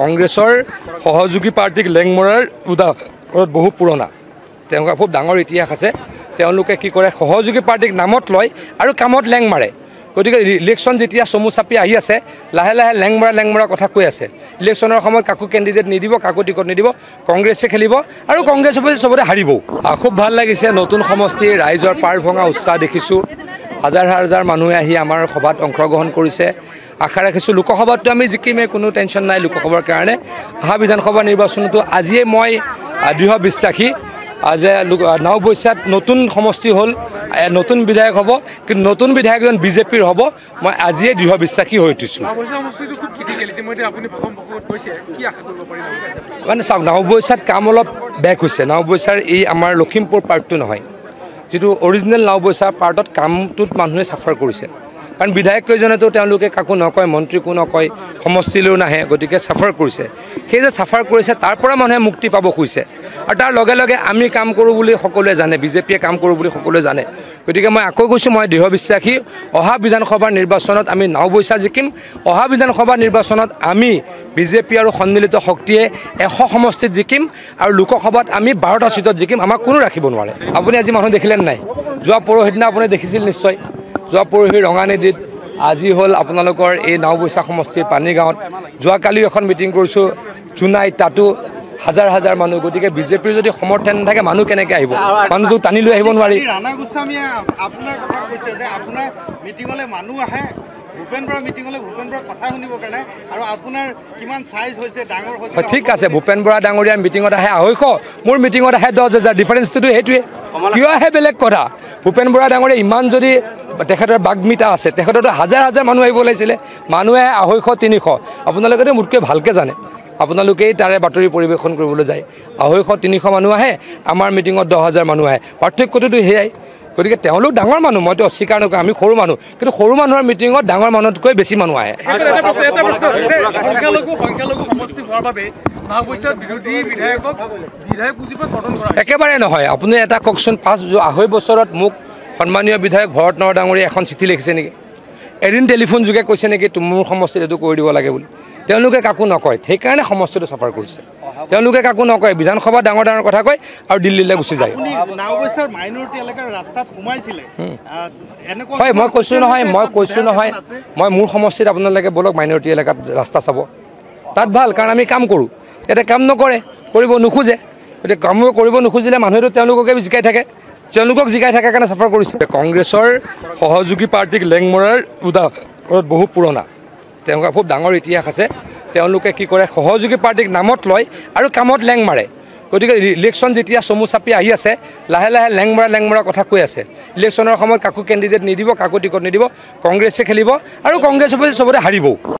কংগ্ৰেছৰ সহযোগী পাৰ্টীক লেং মৰাৰ উদাহৰণ বহু পুৰণা। তেওঁলোকৰ খুব ডাঙৰ ইতিহাস আছে। তেওঁলোকে কি কৰে সহযোগী পাৰ্টীক নামত লয় আৰু কামত লেং মাৰে। গতিকে ইলেকশ্যন যেতিয়া চমু চাপি আহি আছে লাহে লাহে লেং মৰা লেং মৰা কথা কৈ আছে। ইলেকশ্যনৰ সময়ত কাকো কেণ্ডিডেট নিদিব কাকো টিকট নিদিব কংগ্ৰেছে খেলিব আৰু কংগ্ৰেছ চবতে হাৰিব খুব ভাল লাগিছে নতুন সমষ্টিৰ ৰাইজৰ পাৰ ভঙা উৎসাহ দেখিছোঁ। হাজাৰ হাজাৰ মানুহে আহি আমাৰ সভাত অংশগ্ৰহণ কৰিছে। আশা ৰাখিছোঁ লোকসভাততো আমি জিকিমেই কোনো টেনশ্যন নাই লোকসভাৰ কাৰণে। অহা বিধানসভা নিৰ্বাচনতো আজিয়ে মই দৃঢ় বিশ্বাসী যে নাওবৈচাত নতুন সমষ্টি হ'ল নতুন বিধায়ক হ'ব কিন্তু নতুন বিধায়কজন বিজেপিৰ হ'ব মই আজিয়ে দৃঢ় বিশ্বাসী হৈ উঠিছোঁ। মানে চাওক নাওবৈচাত কাম অলপ বেক হৈছে নাওবৈচাৰ এই আমাৰ লখিমপুৰ পাৰ্টটো নহয়। যিটো অৰিজিনেল নাওবৈচা পাৰ্টত কামটোত মানুহে চাফাৰ কৰিছে। কাৰণ বিধায়ক কেইজনেতো তেওঁলোকে কাকো নকয় মন্ত্ৰীকো নকয় সমষ্টিলৈও নাহে গতিকে চাফাৰ কৰিছে। সেই যে চাফাৰ কৰিছে তাৰ পৰা মানুহে মুক্তি পাব খুজিছে। আৰু তাৰ লগে লগে আমি কাম কৰোঁ বুলি সকলোৱে জানে বিজেপিয়ে কাম কৰোঁ বুলি সকলোৱে জানে। গতিকে মই আকৌ কৈছোঁ মই দৃঢ় বিশ্বাসী। অহা বিধানসভাৰ নিৰ্বাচনত আমি নাওবৈচা জিকিম। অহা বিধানসভা নিৰ্বাচনত আমি বিজেপি আৰু সন্মিলিত শক্তিয়ে এশ সমষ্টিত জিকিম আৰু লোকসভাত আমি বাৰটা চিটত জিকিম। আমাক কোনো ৰাখিব নোৱাৰে। আপুনি আজি মানুহ দেখিলে নাই? যোৱা পৰহি দিনা আপুনি দেখিছিল নিশ্চয়। যোৱা পৰহি ৰঙানদীত আজি হ'ল আপোনালোকৰ এই নাওবৈচা সমষ্টিৰ পানীগাঁৱত। যোৱাকালিও এখন মিটিং কৰিছোঁ জোনাইত তাতো হাজাৰ হাজাৰ মানুহ গতিকে বিজেপিৰ যদি সমৰ্থন নাথাকে মানুহ কেনেকৈ আহিব? মানুহটো টানি লৈ আহিব নোৱাৰি। ৰাণা গোস্বামীয়ে আপোনাৰ কথা কৈছে যে আপোনাৰ মিটিঙলৈ মানুহ আহে ভূপেন বৰা মিটিঙলৈ ভূপেন বৰাৰ কথা শুনিবৰ কাৰণে আৰু আপোনাৰ কিমান চাইজ হৈছে ডাঙৰ হৈছে ঠিক আছে ভূপেন বৰা ডাঙৰীয়াৰ মিটিঙত আহে। আঢ়ৈশ মোৰ মিটিঙত আহে দহ হাজাৰ ডিফাৰেঞ্চটোতো সেইটোৱে। কিয় আহে বেলেগ কথা? ভূপেন বৰা ডাঙৰীয়া ইমান যদি তেখেতৰ বাগ্মিতা আছে তেখেতৰতো হাজাৰ হাজাৰ মানুহ আহিব লাগিছিলে মানুহে আহে আঢ়ৈশ তিনিশ। আপোনালোকেতো মোতকৈ ভালকৈ জানে। আপোনালোকেই তাৰে বাতৰি পৰিৱেশন কৰিবলৈ যায়। আঢ়ৈশ তিনিশ মানুহ আহে আমাৰ মিটিঙত দহ হাজাৰ মানুহ আহে। পাৰ্থক্যটোতো সেয়াই। গতিকে তেওঁলোক ডাঙৰ মানুহ মইতো অস্বীকাৰ নকৰোঁ আমি সৰু মানুহ। কিন্তু সৰু মানুহৰ মিটিঙত ডাঙৰ মানুহতকৈ বেছি মানুহ আহে। একেবাৰে নহয়। আপুনি এটা কওকচোন পাঁচ আঢ়ৈ বছৰত মোক সন্মানীয় বিধায়ক ভৰত নৰ ডাঙৰীয়া এখন চিঠি লিখিছে নেকি? এদিন টেলিফোন যোগে কৈছে নেকি মোৰ সমষ্টিত এইটো কৰি দিব লাগে বুলি। তেওঁলোকে কাকো নকয়। সেইকাৰণে সমষ্টিটো চাফাৰ কৰিছে। তেওঁলোকে কাকো নকয়। বিধানসভাত ডাঙৰ ডাঙৰ কথা কয় আৰু দিল্লীলৈ গুচি যায়। হয় মই কৈছোঁ নহয় মই কৈছোঁ নহয়। মই মোৰ সমষ্টিত আপোনালোকে ব'লক মাইনৰিটি এলেকাত ৰাস্তা চাব। তাত ভাল কাৰণ আমি কাম কৰোঁ। ইয়াতে কাম নকৰে কৰিব নোখোজে। গতিকে কাম কৰিব নোখোজিলে মানুহেতো তেওঁলোককে জিকাই থাকে। তেওঁলোকক জিকাই থাকে কাৰণে চাফাৰ কৰিছে। কংগ্ৰেছৰ সহযোগী পাৰ্টীক লেং মৰাৰ উদাহৰণ বহু পুৰণা। তেওঁলোকৰ খুব ডাঙৰ ইতিহাস আছে। তেওঁলোকে কি কৰে সহযোগী পাৰ্টীক নামত লয় আৰু কামত লেং মাৰে। গতিকে ইলেকশ্যন যেতিয়া চমু চাপি আহি আছে লাহে লাহে লেং মৰা লেং মৰা কথা কৈ আছে। ইলেকশ্যনৰ সময়ত কাকো কেণ্ডিডেট নিদিব কাকো টিকট নিদিব কংগ্ৰেছে খেলিব আৰু কংগ্ৰেছ চবতে হাৰিব